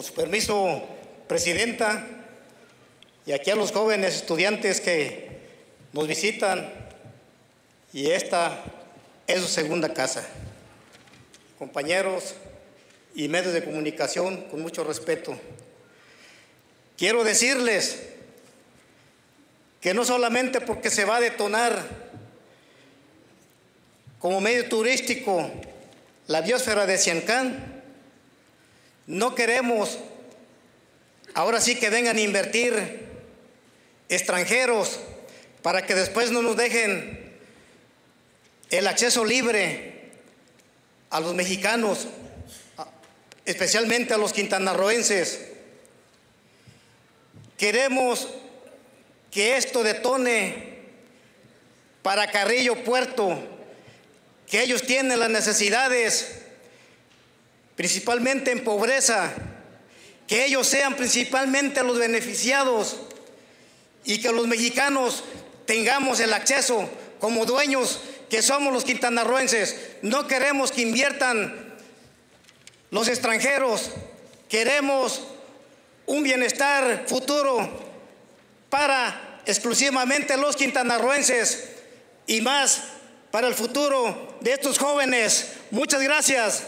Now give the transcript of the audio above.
Con su permiso, Presidenta, y aquí a los jóvenes estudiantes que nos visitan, y esta es su segunda casa. Compañeros y medios de comunicación, con mucho respeto. Quiero decirles que no solamente porque se va a detonar como medio turístico la biosfera de Ciancán, no queremos ahora sí que vengan a invertir extranjeros para que después no nos dejen el acceso libre a los mexicanos, especialmente a los quintanarroenses. Queremos que esto detone para Carrillo Puerto, que ellos tienen las necesidades, principalmente en pobreza, que ellos sean principalmente los beneficiados y que los mexicanos tengamos el acceso como dueños que somos los quintanarroenses. No queremos que inviertan los extranjeros, queremos un bienestar futuro para exclusivamente los quintanarroenses y más para el futuro de estos jóvenes. Muchas gracias.